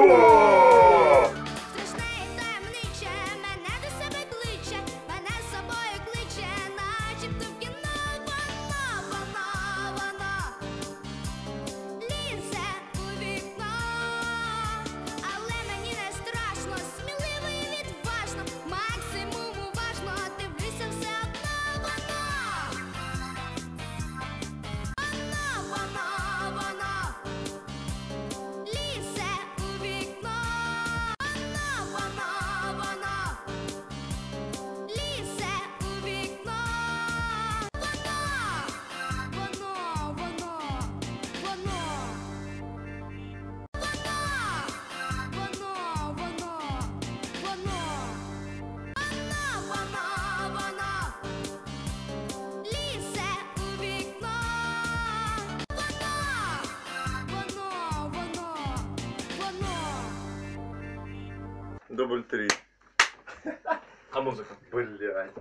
Hello. Дубль три. А музыка? Блядь.